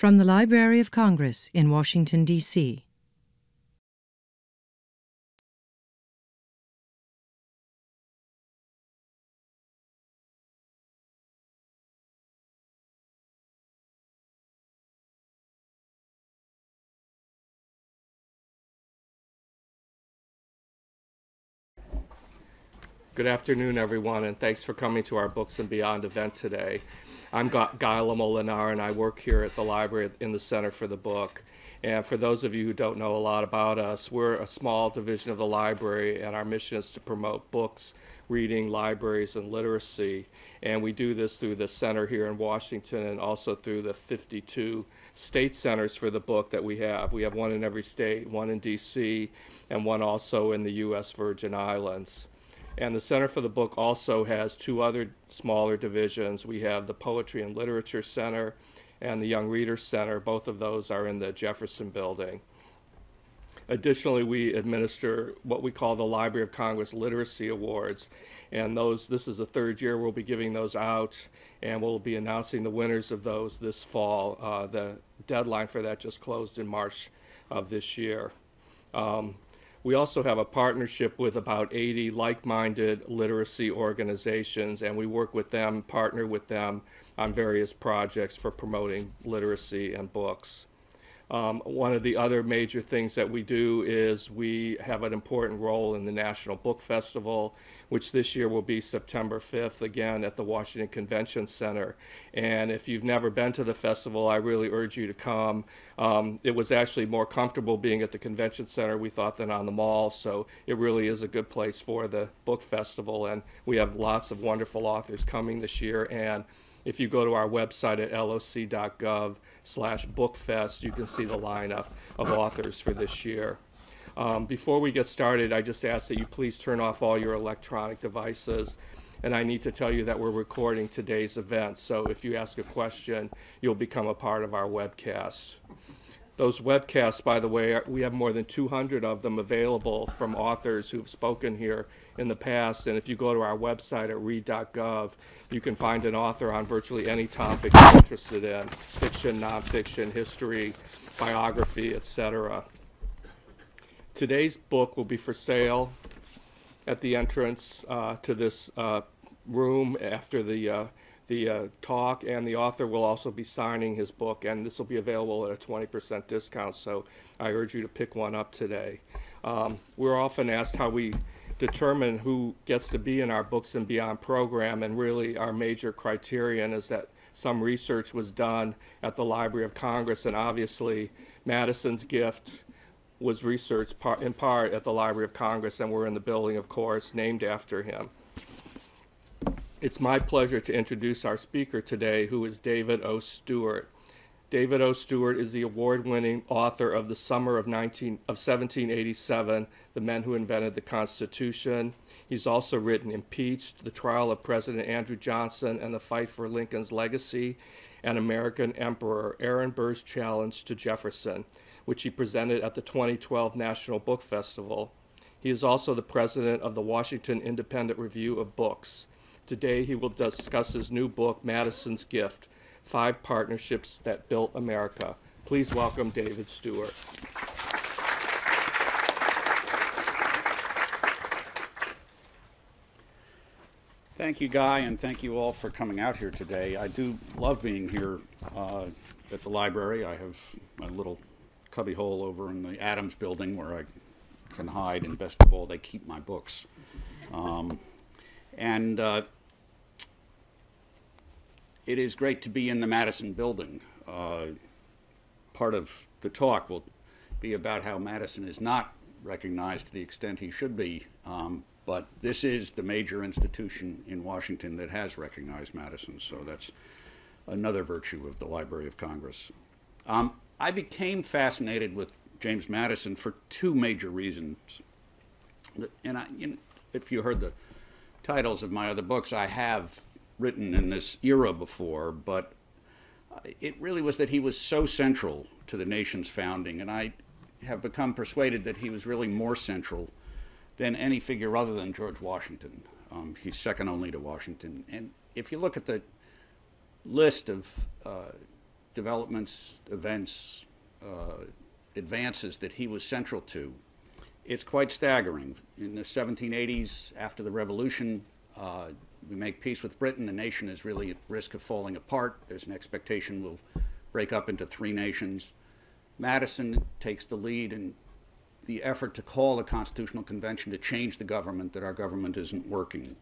From the Library of Congress in Washington, D.C. Good afternoon, everyone, and thanks for coming to our Books and Beyond event today. I'm Guy Molinar, and I work here at the library in the Center for the Book. And for those of you who don't know a lot about us, we're a small division of the library, and our mission is to promote books, reading, libraries, and literacy. And we do this through the center here in Washington and also through the 52 state centers for the book that we have. We have one in every state, one in D.C., and one also in the U.S. Virgin Islands. And the Center for the Book also has two other smaller divisions. We have the Poetry and Literature Center and the Young Readers Center. Both of those are in the Jefferson Building. Additionally, we administer what we call the Library of Congress Literacy Awards. And those, this is the third year we'll be giving those out, and we'll be announcing the winners of those this fall. Uh, the deadline for that just closed in March of this year. Um, we also have a partnership with about 80 like-minded literacy organizations, and we work with them, partner with them on various projects for promoting literacy and books. Um, one of the other major things that we do is we have an important role in the National Book Festival, which this year will be September 5th, again at the Washington Convention Center. And if you've never been to the festival, I really urge you to come. Um, it was actually more comfortable being at the Convention Center, we thought, than on the mall, so it really is a good place for the book festival. And we have lots of wonderful authors coming this year. And if you go to our website at loc.gov slash bookfest, you can see the lineup of authors for this year. Um, before we get started, I just ask that you please turn off all your electronic devices. And I need to tell you that we're recording today's event, so if you ask a question, you'll become a part of our webcast. Those webcasts, by the way, we have more than 200 of them available from authors who've spoken here in the past. And if you go to our website at read.gov, you can find an author on virtually any topic you're interested in fiction, nonfiction, history, biography, etc. Today's book will be for sale at the entrance uh, to this uh, room after the uh, the uh, talk, and the author will also be signing his book, and this will be available at a 20% discount. So I urge you to pick one up today. Um, we're often asked how we determine who gets to be in our Books and Beyond program, and really our major criterion is that some research was done at the Library of Congress, and obviously Madison's gift was researched in part at the Library of Congress, and we're in the building, of course, named after him. It's my pleasure to introduce our speaker today, who is David O. Stewart. David O. Stewart is the award-winning author of The Summer of, 19, of 1787, The Men Who Invented the Constitution. He's also written Impeached, The Trial of President Andrew Johnson and the Fight for Lincoln's Legacy, and American Emperor, Aaron Burr's Challenge to Jefferson, which he presented at the 2012 National Book Festival. He is also the president of the Washington Independent Review of Books. Today he will discuss his new book, Madison's Gift, Five Partnerships That Built America. Please welcome David Stewart. Thank you, Guy, and thank you all for coming out here today. I do love being here uh, at the library. I have my little cubbyhole over in the Adams building where I can hide, and best of all, they keep my books. Um, and uh, it is great to be in the Madison building. Uh, part of the talk will be about how Madison is not recognized to the extent he should be, um, but this is the major institution in Washington that has recognized Madison, so that's another virtue of the Library of Congress. Um, I became fascinated with James Madison for two major reasons. And I, you know, if you heard the titles of my other books, I have written in this era before, but it really was that he was so central to the nation's founding, and I have become persuaded that he was really more central than any figure other than George Washington. Um, he's second only to Washington. And if you look at the list of uh, developments, events, uh, advances that he was central to, it's quite staggering. In the 1780s, after the Revolution, uh, we make peace with Britain. The nation is really at risk of falling apart. There's an expectation we'll break up into three nations. Madison takes the lead in the effort to call a constitutional convention to change the government, that our government isn't working.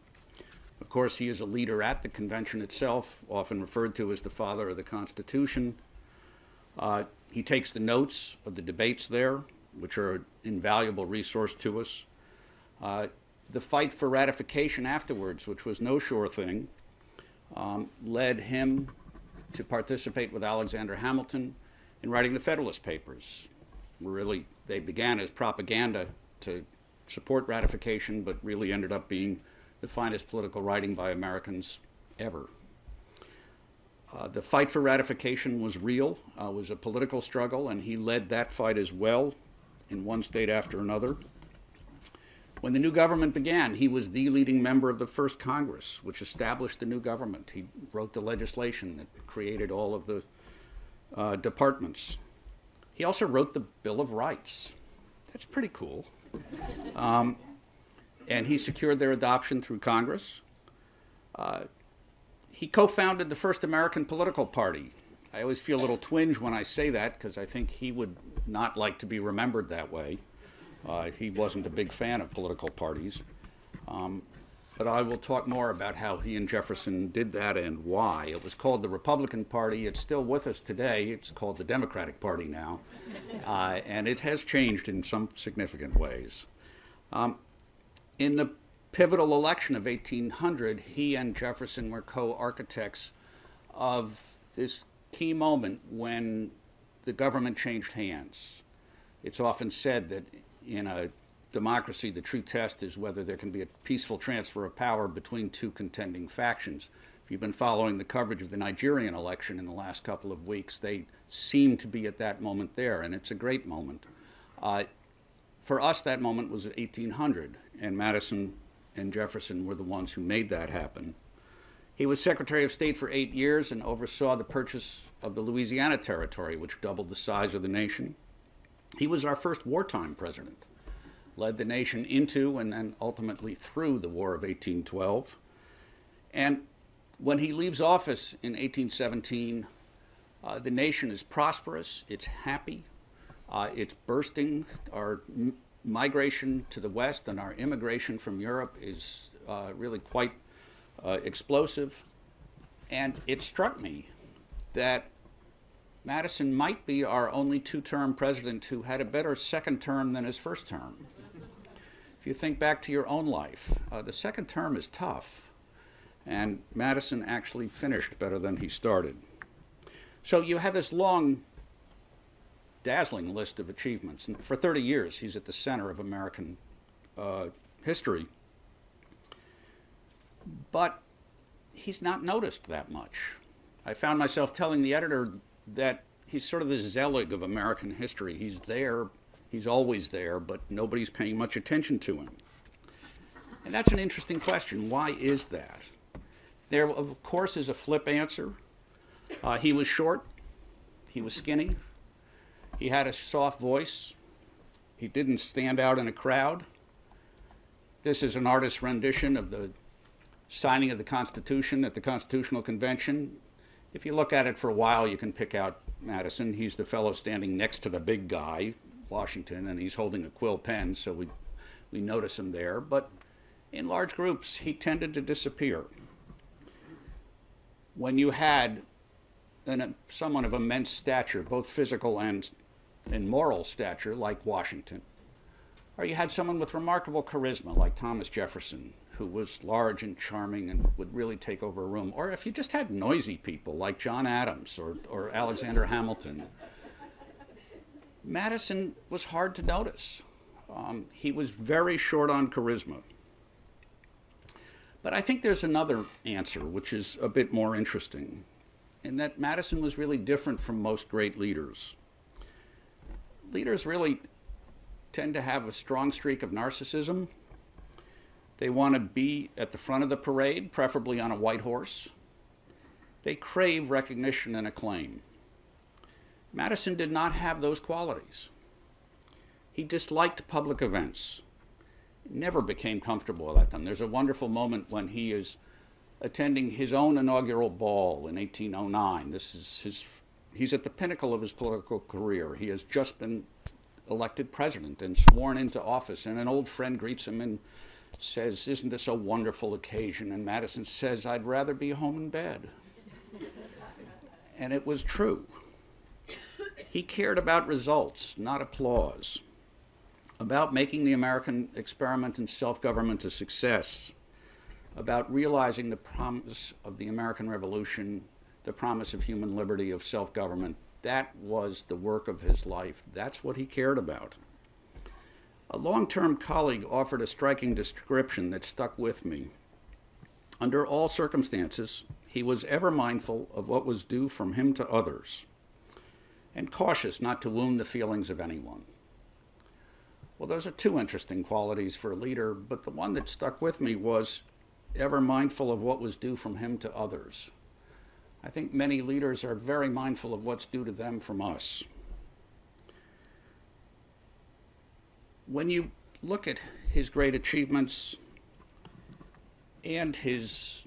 Of course, he is a leader at the convention itself, often referred to as the father of the Constitution. Uh, he takes the notes of the debates there, which are an invaluable resource to us. Uh, the fight for ratification afterwards, which was no sure thing, um, led him to participate with Alexander Hamilton in writing the Federalist Papers. Really, they began as propaganda to support ratification, but really ended up being the finest political writing by Americans ever. Uh, the fight for ratification was real, uh, was a political struggle, and he led that fight as well in one state after another. When the new government began, he was the leading member of the first Congress, which established the new government. He wrote the legislation that created all of the uh, departments. He also wrote the Bill of Rights. That's pretty cool. Um, and he secured their adoption through Congress. Uh, he co founded the first American political party. I always feel a little twinge when I say that because I think he would not like to be remembered that way. Uh, he wasn't a big fan of political parties. Um, but I will talk more about how he and Jefferson did that and why. It was called the Republican Party. It's still with us today. It's called the Democratic Party now. Uh, and it has changed in some significant ways. Um, in the pivotal election of 1800, he and Jefferson were co architects of this key moment when the government changed hands. It's often said that in a democracy, the true test is whether there can be a peaceful transfer of power between two contending factions. If you've been following the coverage of the Nigerian election in the last couple of weeks, they seem to be at that moment there, and it's a great moment. Uh, for us, that moment was at 1800, and Madison and Jefferson were the ones who made that happen. He was Secretary of State for eight years and oversaw the purchase of the Louisiana Territory, which doubled the size of the nation. He was our first wartime president, led the nation into and then ultimately through the War of 1812. And when he leaves office in 1817, uh, the nation is prosperous, it's happy, uh, it's bursting. Our migration to the West and our immigration from Europe is uh, really quite uh, explosive. And it struck me that Madison might be our only two term president who had a better second term than his first term. If you think back to your own life, uh, the second term is tough. And Madison actually finished better than he started. So you have this long, dazzling list of achievements. And for 30 years, he's at the center of American uh, history. But he's not noticed that much. I found myself telling the editor that he's sort of the Zelig of American history. He's there, he's always there, but nobody's paying much attention to him. And that's an interesting question. Why is that? There, of course, is a flip answer. Uh, he was short, he was skinny, he had a soft voice, he didn't stand out in a crowd. This is an artist's rendition of the signing of the Constitution at the Constitutional Convention. If you look at it for a while, you can pick out Madison. He's the fellow standing next to the big guy, Washington, and he's holding a quill pen, so we, we notice him there. But in large groups, he tended to disappear. When you had an, someone of immense stature, both physical and, and moral stature, like Washington, or you had someone with remarkable charisma, like Thomas Jefferson, who was large and charming and would really take over a room, or if you just had noisy people like John Adams or, or Alexander Hamilton. Madison was hard to notice. Um, he was very short on charisma. But I think there's another answer, which is a bit more interesting, in that Madison was really different from most great leaders. Leaders really tend to have a strong streak of narcissism they want to be at the front of the parade, preferably on a white horse. They crave recognition and acclaim. Madison did not have those qualities. He disliked public events, never became comfortable at them. There's a wonderful moment when he is attending his own inaugural ball in 1809. This is his, he's at the pinnacle of his political career. He has just been elected president and sworn into office, and an old friend greets him and says, Isn't this a wonderful occasion? And Madison says, I'd rather be home in bed. and it was true. He cared about results, not applause, about making the American experiment in self government a success, about realizing the promise of the American Revolution, the promise of human liberty, of self government. That was the work of his life. That's what he cared about. A long term colleague offered a striking description that stuck with me. Under all circumstances, he was ever mindful of what was due from him to others, and cautious not to wound the feelings of anyone. Well, those are two interesting qualities for a leader, but the one that stuck with me was ever mindful of what was due from him to others. I think many leaders are very mindful of what's due to them from us. when you look at his great achievements and his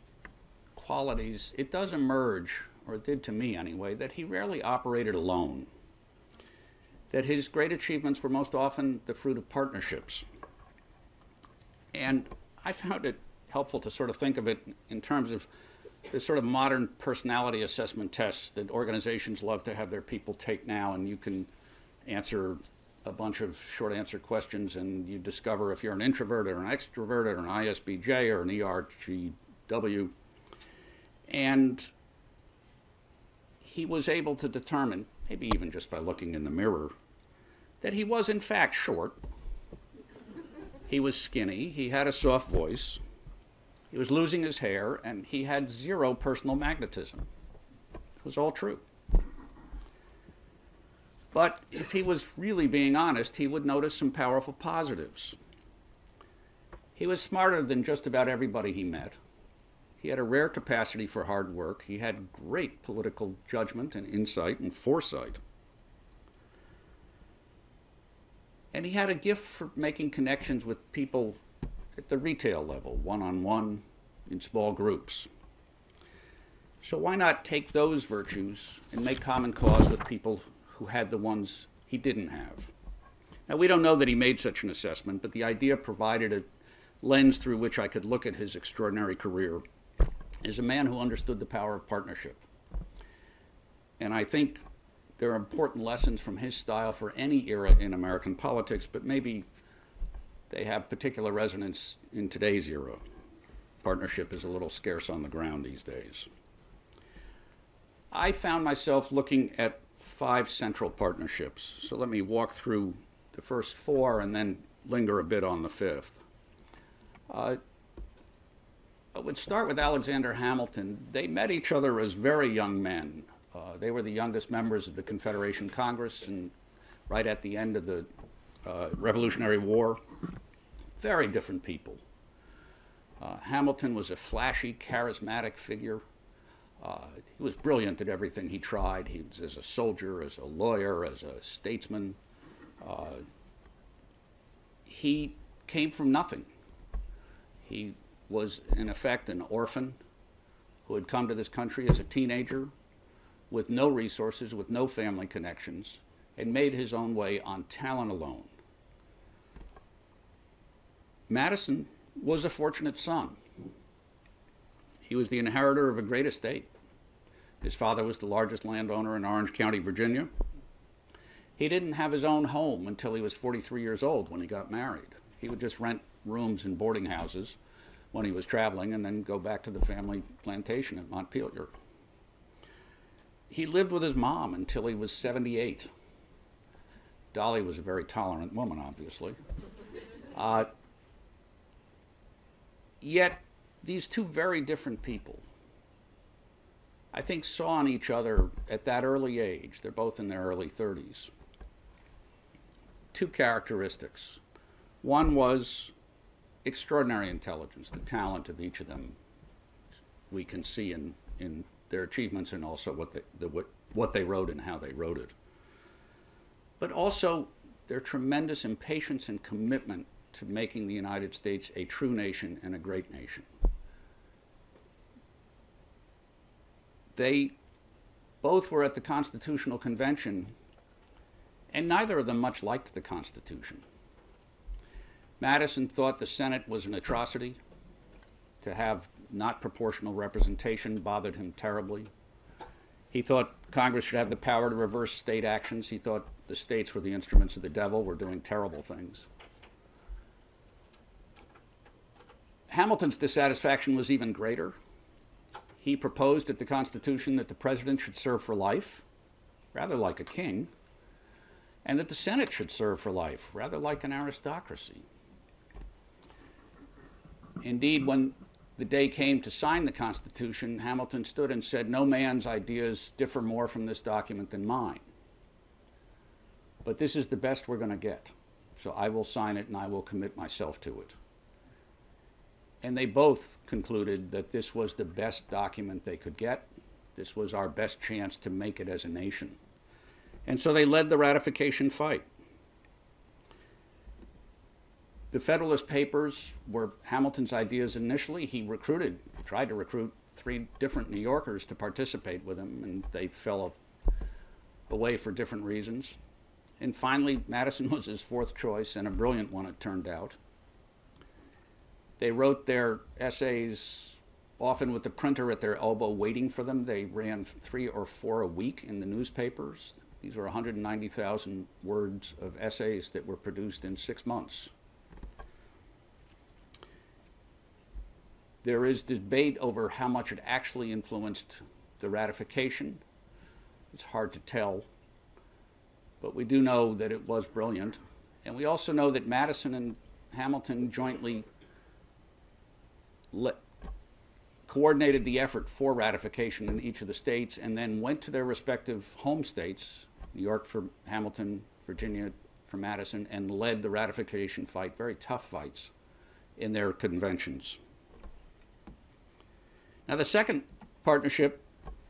qualities, it does emerge, or it did to me anyway, that he rarely operated alone. That his great achievements were most often the fruit of partnerships. And I found it helpful to sort of think of it in terms of the sort of modern personality assessment tests that organizations love to have their people take now, and you can answer a bunch of short answer questions and you discover if you're an introvert or an extrovert or an ISBJ or an ERGW. And he was able to determine, maybe even just by looking in the mirror, that he was in fact short. He was skinny, he had a soft voice, he was losing his hair, and he had zero personal magnetism. It was all true. But if he was really being honest, he would notice some powerful positives. He was smarter than just about everybody he met. He had a rare capacity for hard work. He had great political judgment and insight and foresight. And he had a gift for making connections with people at the retail level, one on one, in small groups. So, why not take those virtues and make common cause with people who had the ones he didn't have. Now, we don't know that he made such an assessment, but the idea provided a lens through which I could look at his extraordinary career as a man who understood the power of partnership. And I think there are important lessons from his style for any era in American politics, but maybe they have particular resonance in today's era. Partnership is a little scarce on the ground these days. I found myself looking at five central partnerships. So let me walk through the first four and then linger a bit on the fifth. Uh, I would start with Alexander Hamilton. They met each other as very young men. Uh, they were the youngest members of the Confederation Congress and right at the end of the uh, Revolutionary War. Very different people. Uh, Hamilton was a flashy, charismatic figure uh, he was brilliant at everything he tried. He was as a soldier, as a lawyer, as a statesman. Uh, he came from nothing. He was, in effect, an orphan who had come to this country as a teenager with no resources, with no family connections, and made his own way on talent alone. Madison was a fortunate son. He was the inheritor of a great estate. His father was the largest landowner in Orange County, Virginia. He didn't have his own home until he was 43 years old when he got married. He would just rent rooms in boarding houses when he was traveling and then go back to the family plantation at Montpelier. He lived with his mom until he was 78. Dolley was a very tolerant woman, obviously. Uh, yet these two very different people, I think, saw in each other at that early age, they're both in their early 30s, two characteristics. One was extraordinary intelligence, the talent of each of them we can see in, in their achievements and also what they, the, what, what they wrote and how they wrote it. but also their tremendous impatience and commitment to making the United States a true nation and a great nation. They both were at the Constitutional Convention, and neither of them much liked the Constitution. Madison thought the Senate was an atrocity. To have not proportional representation bothered him terribly. He thought Congress should have the power to reverse state actions. He thought the states were the instruments of the devil, were doing terrible things. Hamilton's dissatisfaction was even greater. He proposed at the Constitution that the president should serve for life, rather like a king, and that the Senate should serve for life, rather like an aristocracy. Indeed, when the day came to sign the Constitution, Hamilton stood and said, No man's ideas differ more from this document than mine. But this is the best we're going to get. So I will sign it and I will commit myself to it. And they both concluded that this was the best document they could get. This was our best chance to make it as a nation. And so they led the ratification fight. The Federalist Papers were Hamilton's ideas initially. He recruited, tried to recruit three different New Yorkers to participate with him, and they fell away for different reasons. And finally, Madison was his fourth choice, and a brilliant one it turned out. They wrote their essays often with the printer at their elbow waiting for them. They ran three or four a week in the newspapers. These were 190,000 words of essays that were produced in six months. There is debate over how much it actually influenced the ratification. It's hard to tell, but we do know that it was brilliant. And we also know that Madison and Hamilton jointly le- coordinated the effort for ratification in each of the states and then went to their respective home states, New York for Hamilton, Virginia for Madison, and led the ratification fight, very tough fights, in their conventions. Now, the second partnership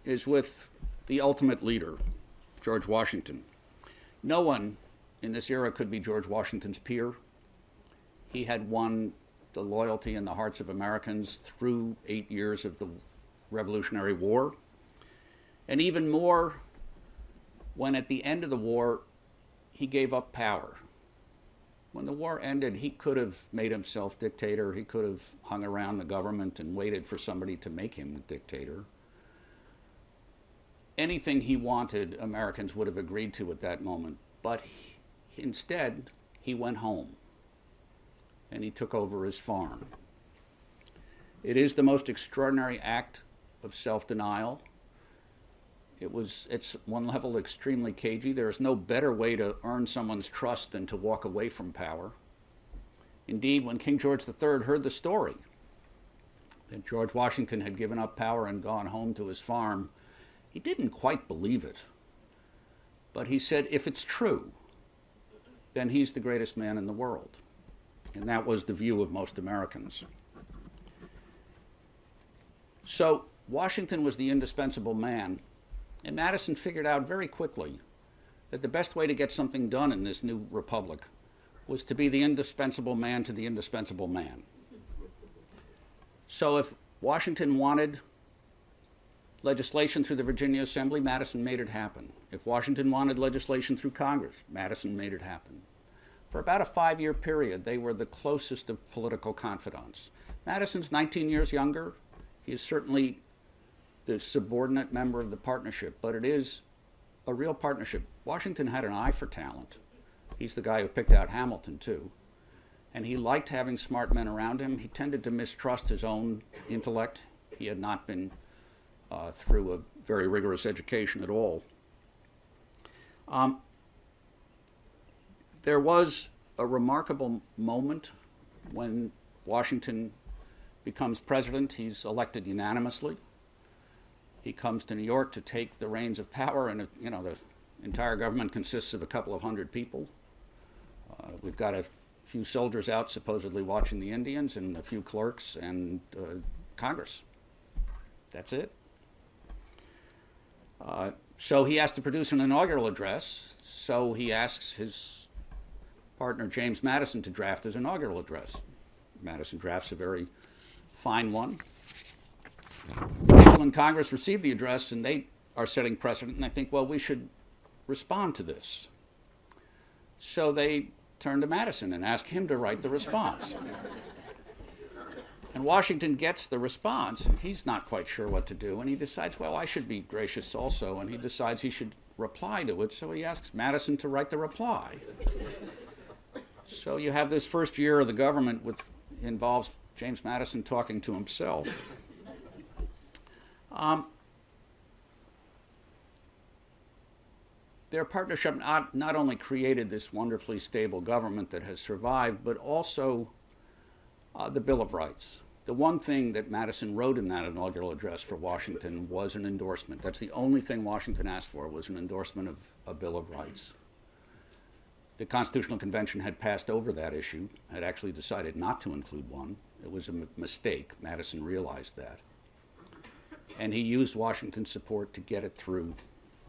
is with the ultimate leader, George Washington. No one in this era could be George Washington's peer. He had won the loyalty in the hearts of Americans through eight years of the Revolutionary War. And even more when at the end of the war, he gave up power. When the war ended, he could have made himself dictator. He could have hung around the government and waited for somebody to make him dictator. Anything he wanted, Americans would have agreed to at that moment. But he, instead, he went home and he took over his farm. It is the most extraordinary act of self denial. It was, it's one level extremely cagey. There is no better way to earn someone's trust than to walk away from power. Indeed, when King George III heard the story that George Washington had given up power and gone home to his farm, he didn't quite believe it. But he said, if it's true, then he's the greatest man in the world. And that was the view of most Americans. So Washington was the indispensable man, and Madison figured out very quickly that the best way to get something done in this new republic was to be the indispensable man to the indispensable man. So if Washington wanted legislation through the Virginia Assembly, Madison made it happen. If Washington wanted legislation through Congress, Madison made it happen. For about a five year period, they were the closest of political confidants. Madison's 19 years younger. He is certainly the subordinate member of the partnership, but it is a real partnership. Washington had an eye for talent. He's the guy who picked out Hamilton, too. And he liked having smart men around him. He tended to mistrust his own intellect. He had not been uh, through a very rigorous education at all. Um, there was a remarkable moment when Washington becomes president. He's elected unanimously. He comes to New York to take the reins of power, and you know the entire government consists of a couple of hundred people. Uh, we've got a few soldiers out supposedly watching the Indians, and a few clerks and uh, Congress. That's it. Uh, So he has to produce an inaugural address. So he asks his partner James Madison to draft his inaugural address. Madison drafts a very fine one. People in Congress receive the address and they are setting precedent, and they think, well, we should respond to this. So they turn to Madison and ask him to write the response. And Washington gets the response, and he's not quite sure what to do. And he decides, well, I should be gracious also. And he decides he should reply to it. So he asks Madison to write the reply. So you have this first year of the government, which involves James Madison talking to himself. Um, their partnership not, not only created this wonderfully stable government that has survived, but also uh, the Bill of Rights. The one thing that Madison wrote in that inaugural address for Washington was an endorsement. That's the only thing Washington asked for was an endorsement of a Bill of Rights. The Constitutional Convention had passed over that issue, had actually decided not to include one. It was a mistake. Madison realized that. And he used Washington's support to get it through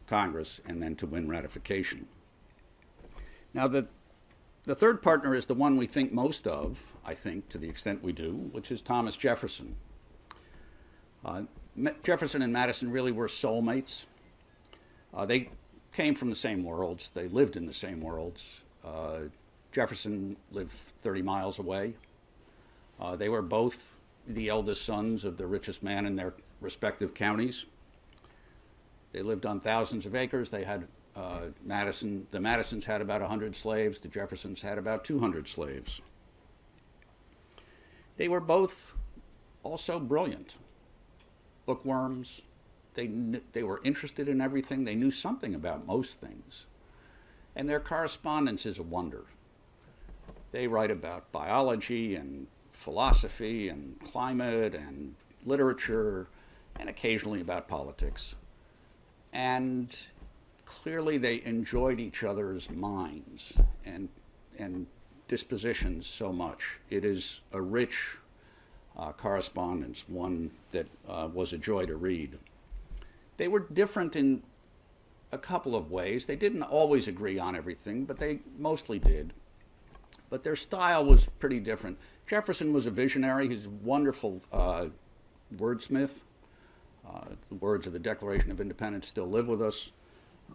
Congress and then to win ratification. Now, the, the third partner is the one we think most of, I think, to the extent we do, which is Thomas Jefferson. Uh, Jefferson and Madison really were soulmates. Uh, they came from the same worlds, they lived in the same worlds. Uh, Jefferson lived 30 miles away. Uh, they were both the eldest sons of the richest man in their respective counties. They lived on thousands of acres. They had uh, Madison, the Madisons had about 100 slaves, the Jeffersons had about 200 slaves. They were both also brilliant, bookworms. They, they were interested in everything. They knew something about most things. And their correspondence is a wonder. They write about biology and philosophy and climate and literature and occasionally about politics. And clearly they enjoyed each other's minds and, and dispositions so much. It is a rich uh, correspondence, one that uh, was a joy to read. They were different in a couple of ways. They didn't always agree on everything, but they mostly did. But their style was pretty different. Jefferson was a visionary. He's a wonderful uh, wordsmith. Uh, the words of the Declaration of Independence still live with us.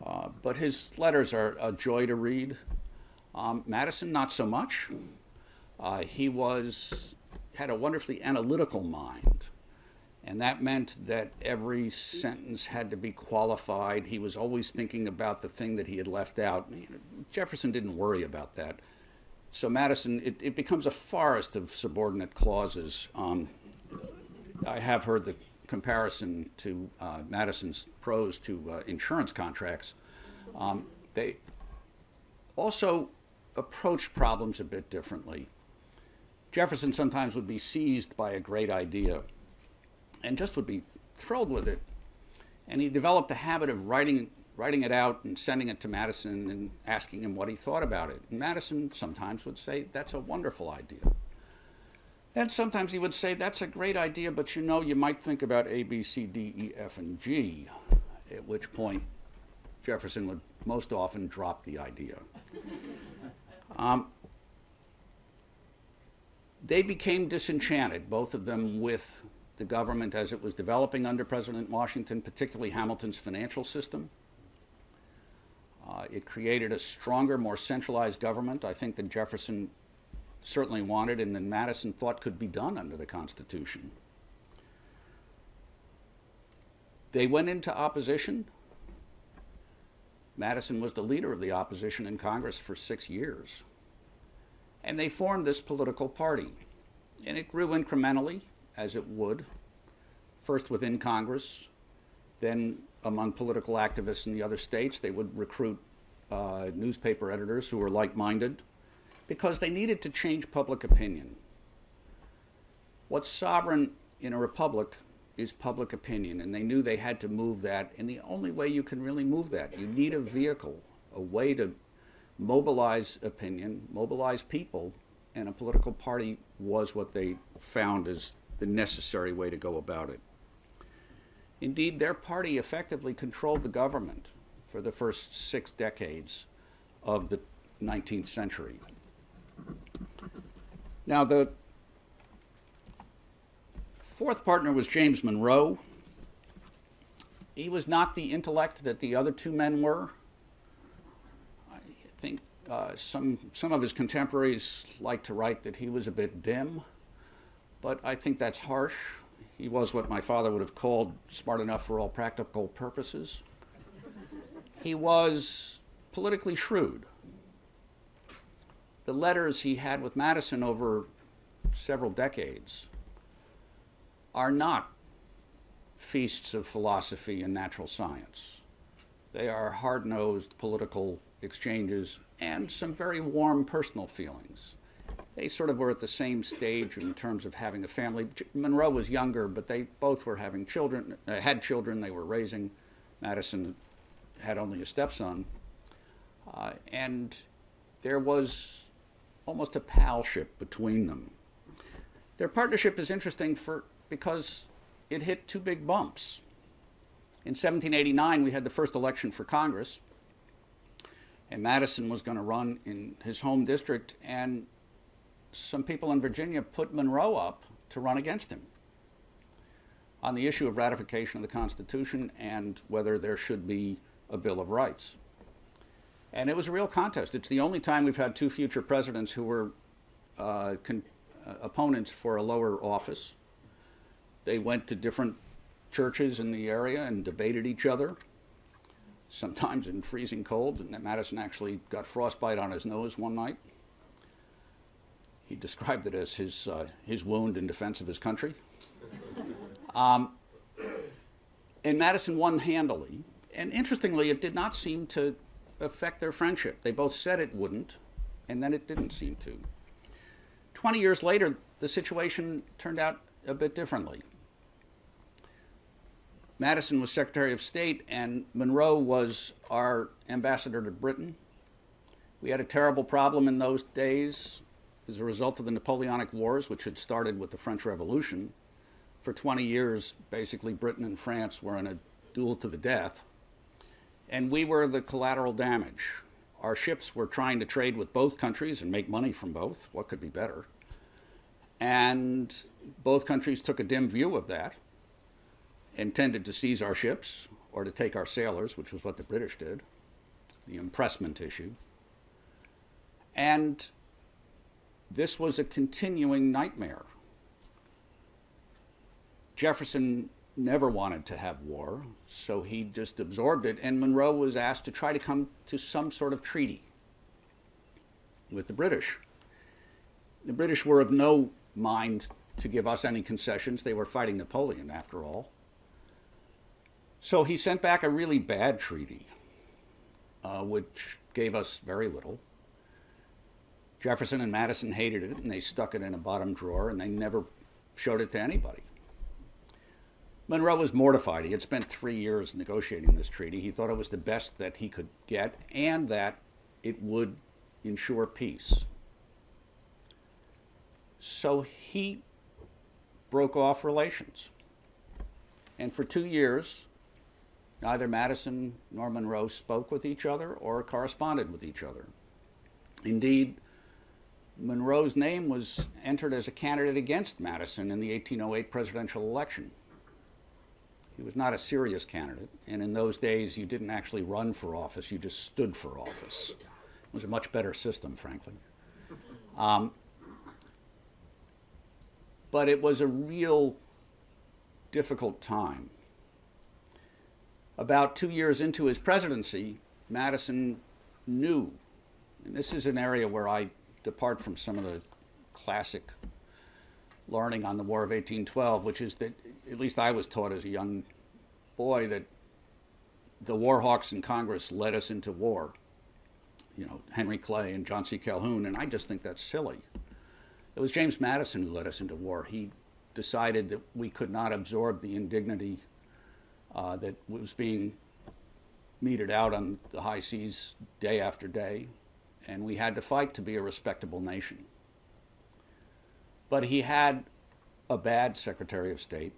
Uh, but his letters are a joy to read. Um, Madison, not so much. Uh, he was had a wonderfully analytical mind, and that meant that every sentence had to be qualified. He was always thinking about the thing that he had left out. Jefferson didn't worry about that. So Madison, it, it becomes a forest of subordinate clauses. Um, I have heard the comparison to uh, Madison's prose to uh, insurance contracts, um, they also approach problems a bit differently. Jefferson sometimes would be seized by a great idea and just would be thrilled with it. And he developed a habit of writing, writing it out and sending it to Madison and asking him what he thought about it. And Madison sometimes would say, That's a wonderful idea. And sometimes he would say, That's a great idea, but you know, you might think about A, B, C, D, E, F, and G, at which point Jefferson would most often drop the idea. Um, they became disenchanted, both of them, with the government as it was developing under President Washington, particularly Hamilton's financial system. Uh, it created a stronger, more centralized government, I think, than Jefferson certainly wanted and that Madison thought could be done under the Constitution. They went into opposition. Madison was the leader of the opposition in Congress for six years. And they formed this political party. And it grew incrementally, as it would, first within Congress, then among political activists in the other states. They would recruit uh, newspaper editors who were like minded because they needed to change public opinion. What's sovereign in a republic is public opinion, and they knew they had to move that. And the only way you can really move that, you need a vehicle, a way to mobilize opinion, mobilize people, and a political party was what they found as the necessary way to go about it. Indeed, their party effectively controlled the government for the first six decades of the 19th century. Now, the fourth partner was James Monroe. He was not the intellect that the other two men were. I think uh, some, some of his contemporaries like to write that he was a bit dim, but I think that's harsh. He was what my father would have called smart enough for all practical purposes. he was politically shrewd. The letters he had with Madison over several decades are not feasts of philosophy and natural science. They are hard nosed political exchanges and some very warm personal feelings. They sort of were at the same stage in terms of having a family. Monroe was younger, but they both were having children, uh, had children they were raising. Madison had only a stepson. Uh, and there was almost a palship between them. Their partnership is interesting for, because it hit two big bumps. In 1789, we had the first election for Congress, and Madison was going to run in his home district, and some people in Virginia put Monroe up to run against him on the issue of ratification of the Constitution and whether there should be a Bill of Rights. And it was a real contest. It's the only time we've had two future presidents who were uh, con- uh, opponents for a lower office. They went to different churches in the area and debated each other, sometimes in freezing cold. And Madison actually got frostbite on his nose one night. He described it as his, uh, his wound in defense of his country. Um, and Madison won handily. And interestingly, it did not seem to affect their friendship. They both said it wouldn't, and then it didn't seem to. 20 years later, the situation turned out a bit differently. Madison was Secretary of State, and Monroe was our ambassador to Britain. We had a terrible problem in those days as a result of the Napoleonic Wars, which had started with the French Revolution. For 20 years, basically, Britain and France were in a duel to the death and we were the collateral damage. Our ships were trying to trade with both countries and make money from both. What could be better? And both countries took a dim view of that, intended to seize our ships or to take our sailors, which was what the British did, the impressment issue. And this was a continuing nightmare. Jefferson never wanted to have war, so he just absorbed it. And Monroe was asked to try to come to some sort of treaty with the British. The British were of no mind to give us any concessions. They were fighting Napoleon, after all. So he sent back a really bad treaty, uh, which gave us very little. Jefferson and Madison hated it, and they stuck it in a bottom drawer, and they never showed it to anybody. Monroe was mortified. He had spent three years negotiating this treaty. He thought it was the best that he could get and that it would ensure peace. So he broke off relations. And for two years, neither Madison nor Monroe spoke with each other or corresponded with each other. Indeed, Monroe's name was entered as a candidate against Madison in the 1808 presidential election. He was not a serious candidate, and in those days, you didn't actually run for office, you just stood for office. It was a much better system, frankly. Um, but it was a real difficult time. About two years into his presidency, Madison knew, and this is an area where I depart from some of the classic learning on the War of 1812, which is that at least I was taught as a young boy that the war hawks in Congress led us into war. You know, Henry Clay and John C. Calhoun, and I just think that's silly. It was James Madison who led us into war. He decided that we could not absorb the indignity uh, that was being meted out on the high seas day after day, and we had to fight to be a respectable nation. But he had a bad Secretary of State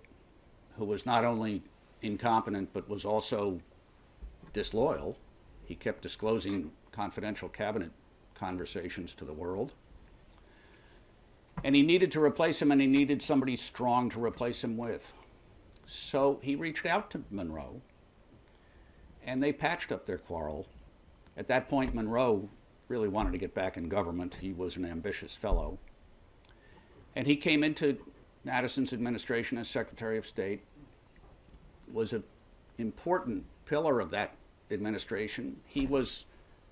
who was not only incompetent but was also disloyal. He kept disclosing confidential cabinet conversations to the world. And he needed to replace him, and he needed somebody strong to replace him with. So he reached out to Monroe, and they patched up their quarrel. At that point, Monroe really wanted to get back in government. He was an ambitious fellow. And he came into Madison's administration as Secretary of State, was an important pillar of that administration. He was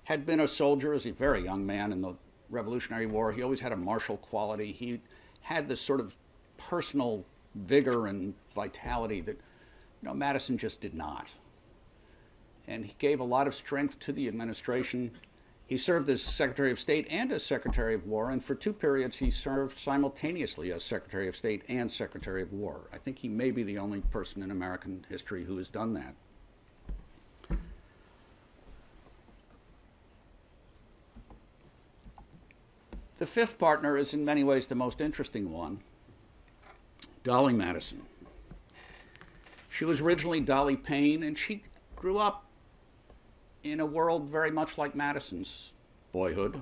had been a soldier as a very young man in the Revolutionary War. He always had a martial quality. He had this sort of personal vigor and vitality that you know Madison just did not. And he gave a lot of strength to the administration. He served as Secretary of State and as Secretary of War, and for two periods he served simultaneously as Secretary of State and Secretary of War. I think he may be the only person in American history who has done that. The fifth partner is in many ways the most interesting one Dolley Madison. She was originally Dolley Payne, and she grew up in a world very much like Madison's boyhood.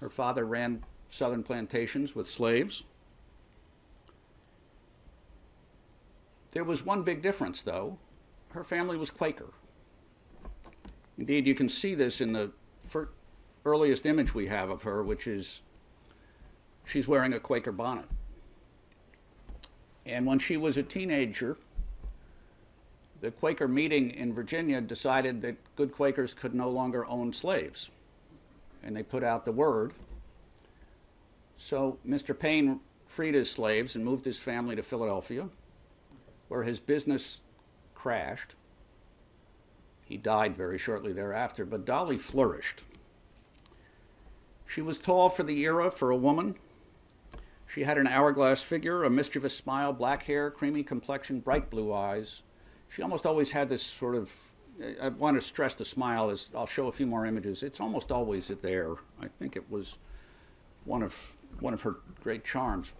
Her father ran southern plantations with slaves. There was one big difference, though. Her family was Quaker. Indeed, you can see this in the earliest image we have of her, which is she's wearing a Quaker bonnet. And when she was a teenager, the Quaker meeting in Virginia decided that good Quakers could no longer own slaves. And they put out the word. So Mr. Payne freed his slaves and moved his family to Philadelphia, where his business crashed. He died very shortly thereafter, but Dolley flourished. She was tall for the era for a woman. She had an hourglass figure, a mischievous smile, black hair, creamy complexion, bright blue eyes. She almost always had this sort of I want to stress the smile as I'll show a few more images. It's almost always there. I think it was one of one of her great charms.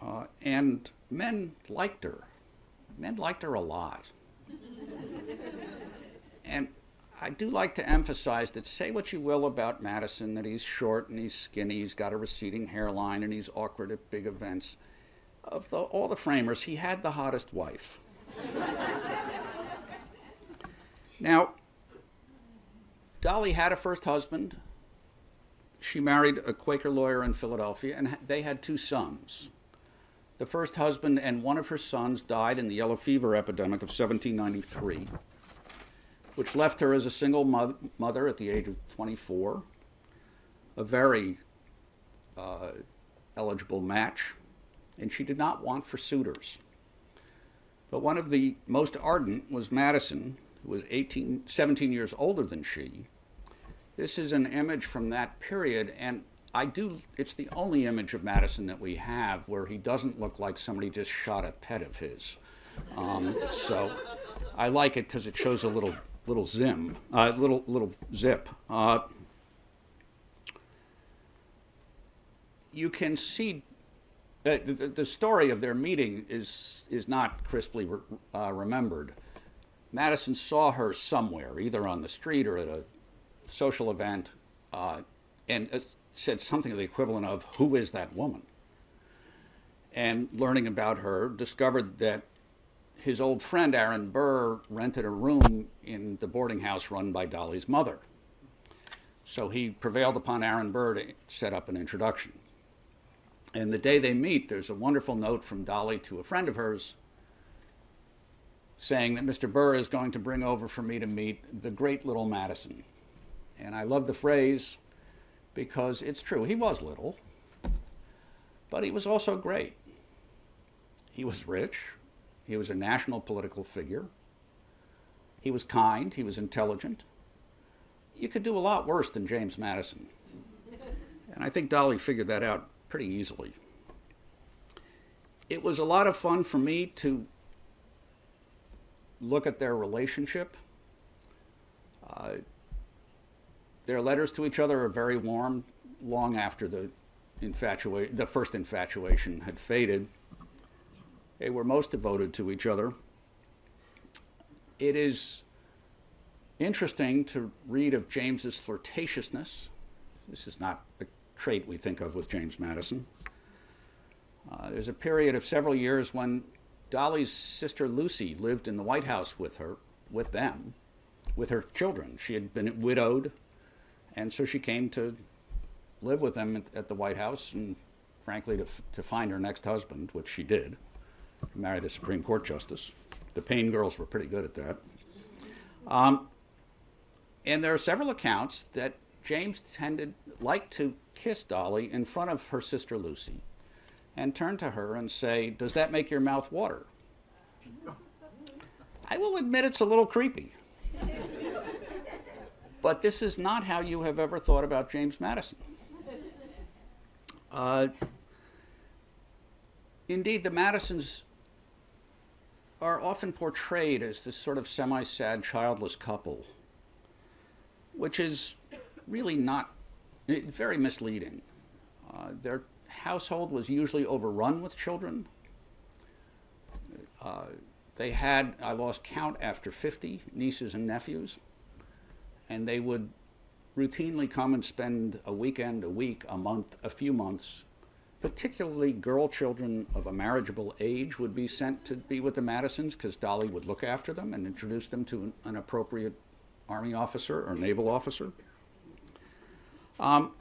Uh, and men liked her. Men liked her a lot. and I do like to emphasize that say what you will about Madison, that he's short and he's skinny, he's got a receding hairline, and he's awkward at big events. Of the, all the framers, he had the hottest wife. Now, Dolley had a first husband. She married a Quaker lawyer in Philadelphia, and they had two sons. The first husband and one of her sons died in the yellow fever epidemic of 1793 which left her as a single mo- mother at the age of 24, a very uh, eligible match, and she did not want for suitors. But one of the most ardent was Madison, who was 18, 17 years older than she. This is an image from that period, and I do, it's the only image of Madison that we have where he doesn't look like somebody just shot a pet of his. Um, so I like it because it shows a little little zim, uh, little little zip. Uh, you can see the, the, story of their meeting is is not crisply re, uh, remembered. Madison saw her somewhere, either on the street or at a social event, uh, and uh, said something of the equivalent of "Who is that woman?" And learning about her, discovered that his old friend Aaron Burr rented a room in the boarding house run by Dolley's mother. So he prevailed upon Aaron Burr to set up an introduction. And the day they meet, there's a wonderful note from Dolley to a friend of hers saying that Mr. Burr is going to bring over for me to meet the great little Madison. And I love the phrase because it's true. He was little, but he was also great. He was rich, he was a national political figure. He was kind, he was intelligent. You could do a lot worse than James Madison. And I think Dolley figured that out pretty easily. It was a lot of fun for me to look at their relationship. Uh, their letters to each other are very warm long after the infatuation, the first infatuation had faded. They were most devoted to each other. it is interesting to read of James's flirtatiousness. This is not a trait we think of with James Madison. Uh, there's a period of several years when Dolley's sister Lucy lived in the White House with her, with them, with her children. She had been widowed, and so she came to live with them at, at the White House, and frankly, to, f- to find her next husband, which she did, marry the Supreme Court justice. The Payne girls were pretty good at that. Um, and there are several accounts that James tended like to kiss Dolley in front of her sister Lucy and turn to her and say, Does that make your mouth water? I will admit it's a little creepy. but this is not how you have ever thought about James Madison. Uh, indeed, the Madisons are often portrayed as this sort of semi sad, childless couple, which is really not very misleading. Uh, their household was usually overrun with children. Uh, they had, I lost count after 50 nieces and nephews, and they would routinely come and spend a weekend, a week, a month, a few months. Particularly girl children of a marriageable age would be sent to be with the Madisons because Dolley would look after them and introduce them to an appropriate Army officer or naval officer. Um,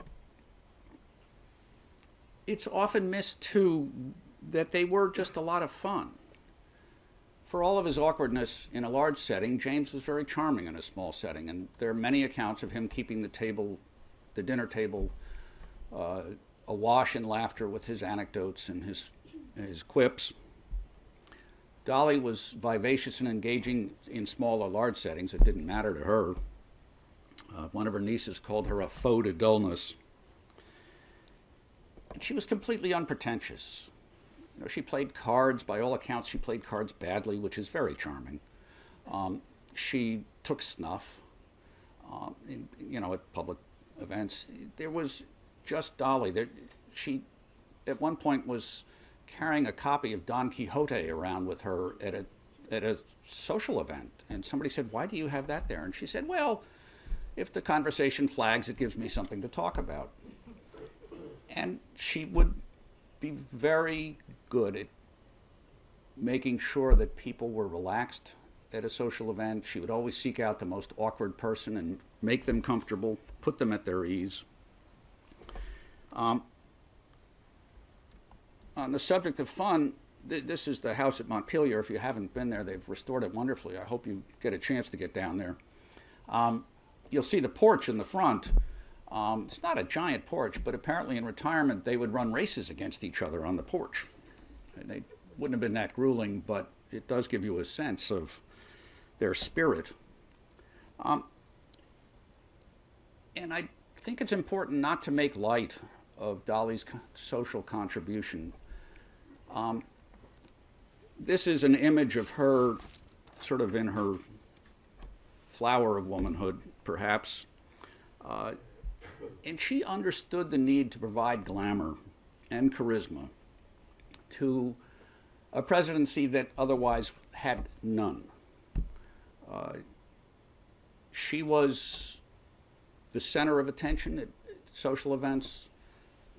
it's often missed too that they were just a lot of fun. For all of his awkwardness in a large setting, James was very charming in a small setting, and there are many accounts of him keeping the table, the dinner table, uh, awash in laughter with his anecdotes and his, his quips. Dolley was vivacious and engaging in small or large settings. It didn't matter to her. Uh, one of her nieces called her a foe to dullness. And she was completely unpretentious. You know, she played cards. By all accounts, she played cards badly, which is very charming. Um, she took snuff, uh, in, you know, at public events. There was just Dolley. There, she, at one point, was carrying a copy of Don Quixote around with her at a at a social event, and somebody said, "Why do you have that there?" And she said, "Well, if the conversation flags, it gives me something to talk about." And she would be very good at making sure that people were relaxed at a social event. She would always seek out the most awkward person and make them comfortable, put them at their ease. Um, on the subject of fun, th- this is the house at Montpelier. If you haven't been there, they've restored it wonderfully. I hope you get a chance to get down there. Um, you'll see the porch in the front. Um, it's not a giant porch, but apparently in retirement they would run races against each other on the porch. And they wouldn't have been that grueling, but it does give you a sense of their spirit. Um, and I think it's important not to make light of Dolley's social contribution. Um, this is an image of her sort of in her flower of womanhood, perhaps. Uh, and she understood the need to provide glamour and charisma to a presidency that otherwise had none. Uh, she was the center of attention at social events.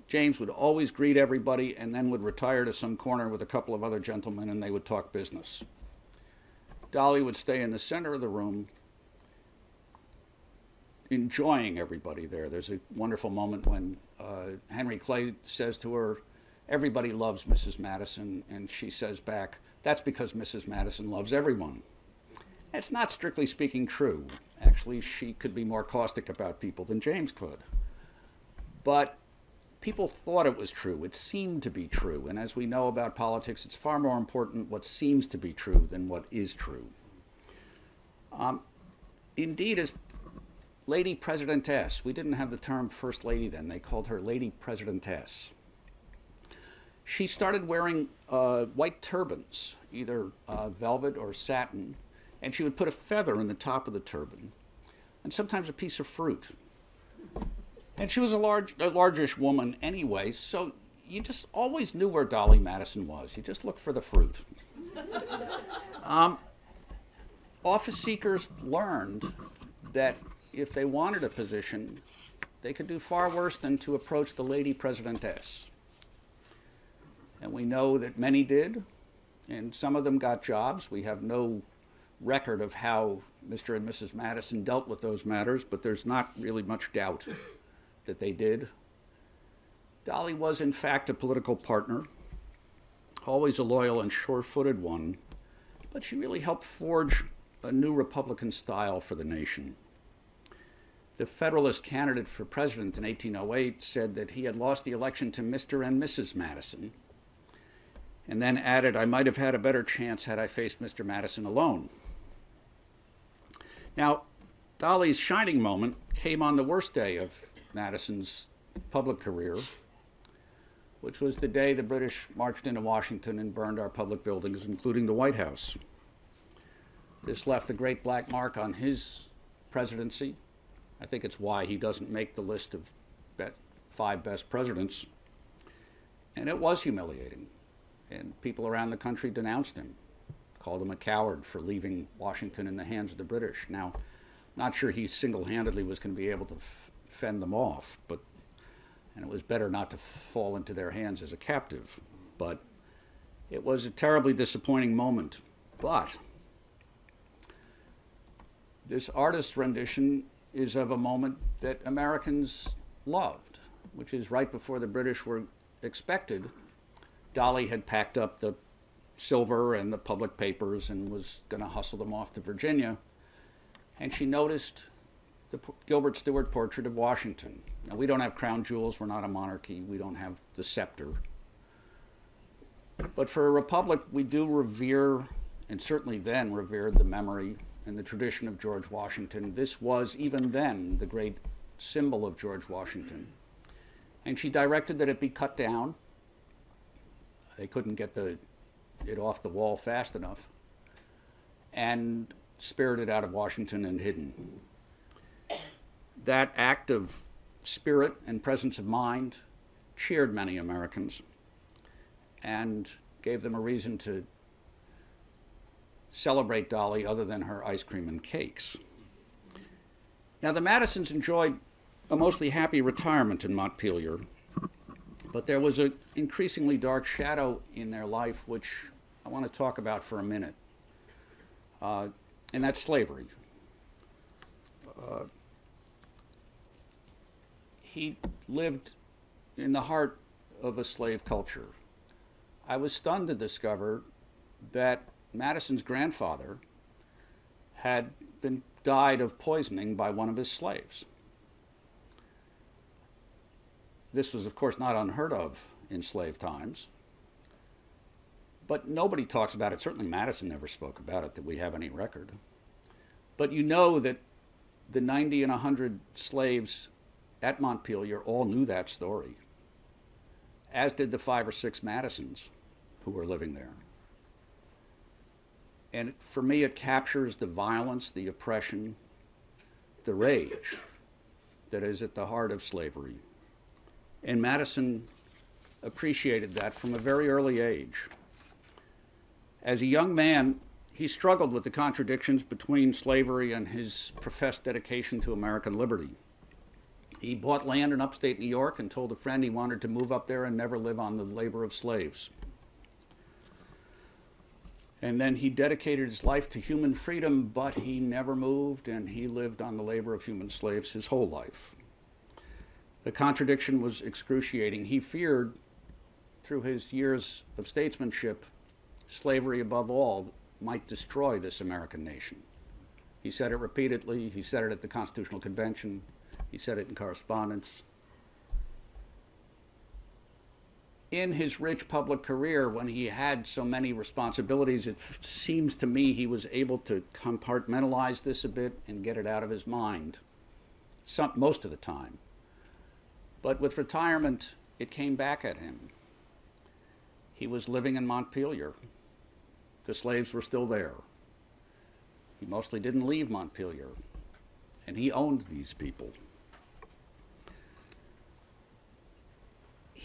James would always greet everybody and then would retire to some corner with a couple of other gentlemen and they would talk business. Dolley would stay in the center of the room, enjoying everybody there. There's a wonderful moment when uh, Henry Clay says to her, Everybody loves Mrs. Madison, and she says back, That's because Mrs. Madison loves everyone. It's not strictly speaking true. Actually, she could be more caustic about people than James could. But people thought it was true. It seemed to be true. And as we know about politics, it's far more important what seems to be true than what is true. Um, indeed, as Lady Presidentess, we didn't have the term First Lady then, they called her Lady Presidentess. She started wearing uh, white turbans, either uh, velvet or satin, and she would put a feather in the top of the turban, and sometimes a piece of fruit. And she was a large, a largish woman anyway, so you just always knew where Dolley Madison was. You just looked for the fruit. um, office seekers learned that if they wanted a position, they could do far worse than to approach the lady presidentess. And we know that many did, and some of them got jobs. We have no record of how Mr. and Mrs. Madison dealt with those matters, but there's not really much doubt that they did. Dolley was, in fact, a political partner, always a loyal and sure footed one, but she really helped forge a new Republican style for the nation. The Federalist candidate for president in 1808 said that he had lost the election to Mr. and Mrs. Madison, and then added, I might have had a better chance had I faced Mr. Madison alone. Now, Dolley's shining moment came on the worst day of Madison's public career, which was the day the British marched into Washington and burned our public buildings, including the White House. This left a great black mark on his presidency. I think it's why he doesn't make the list of five best presidents. And it was humiliating. And people around the country denounced him, called him a coward for leaving Washington in the hands of the British. Now, not sure he single handedly was going to be able to f- fend them off, but and it was better not to fall into their hands as a captive. But it was a terribly disappointing moment. But this artist's rendition is of a moment that Americans loved, which is right before the British were expected. Dolley had packed up the silver and the public papers and was going to hustle them off to Virginia. And she noticed the Gilbert Stuart portrait of Washington. Now, we don't have crown jewels, we're not a monarchy, we don't have the scepter. But for a republic, we do revere, and certainly then revered, the memory and the tradition of George Washington. This was, even then, the great symbol of George Washington. And she directed that it be cut down. They couldn't get the, it off the wall fast enough. And spirited out of Washington and hidden that act of spirit and presence of mind cheered many Americans and gave them a reason to celebrate Dolley other than her ice cream and cakes. Now, the Madisons enjoyed a mostly happy retirement in Montpelier, but there was an increasingly dark shadow in their life, which I want to talk about for a minute, uh, and that's slavery. Uh, he lived in the heart of a slave culture. I was stunned to discover that Madison's grandfather had been died of poisoning by one of his slaves. This was, of course, not unheard of in slave times. But nobody talks about it. Certainly, Madison never spoke about it that we have any record. But you know that the 90 and 100 slaves at Montpelier all knew that story, as did the five or six Madisons who were living there. And for me, it captures the violence, the oppression, the rage that is at the heart of slavery. And Madison appreciated that from a very early age. As a young man, he struggled with the contradictions between slavery and his professed dedication to American liberty. He bought land in upstate New York and told a friend he wanted to move up there and never live on the labor of slaves. And then he dedicated his life to human freedom, but he never moved and he lived on the labor of human slaves his whole life. The contradiction was excruciating. He feared, through his years of statesmanship, slavery above all might destroy this American nation. He said it repeatedly, he said it at the Constitutional Convention, he said it in correspondence. In his rich public career, when he had so many responsibilities, it seems to me he was able to compartmentalize this a bit and get it out of his mind, some, most of the time. But with retirement, it came back at him. He was living in Montpelier. The slaves were still there. He mostly didn't leave Montpelier, and he owned these people.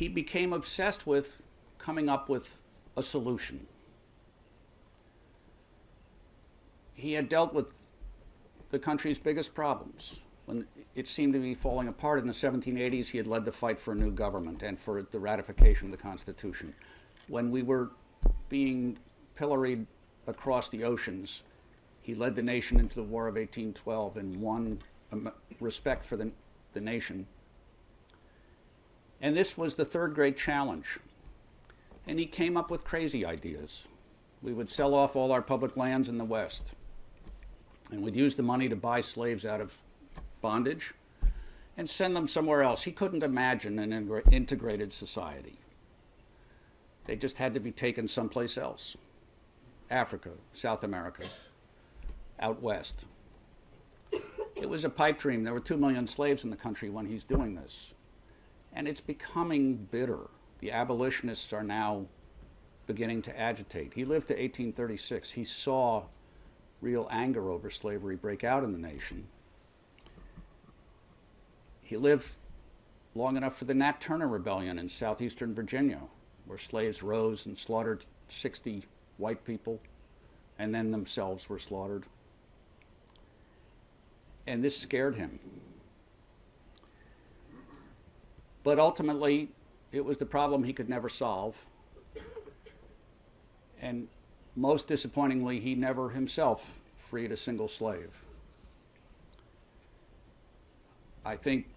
He became obsessed with coming up with a solution. he had dealt with the country's biggest problems. When it seemed to be falling apart in the 1780s, he had led the fight for a new government and for the ratification of the Constitution. When we were being pilloried across the oceans, he led the nation into the War of 1812 and won respect for the, the nation. And this was the third great challenge. And he came up with crazy ideas. We would sell off all our public lands in the West, and we'd use the money to buy slaves out of bondage and send them somewhere else. He couldn't imagine an integrated society. They just had to be taken someplace else Africa, South America, out west. It was a pipe dream. There were two million slaves in the country when he's doing this. And it's becoming bitter. The abolitionists are now beginning to agitate. He lived to 1836. He saw real anger over slavery break out in the nation. He lived long enough for the Nat Turner Rebellion in southeastern Virginia, where slaves rose and slaughtered 60 white people and then themselves were slaughtered. And this scared him. But ultimately, it was the problem he could never solve. And most disappointingly, he never himself freed a single slave. I think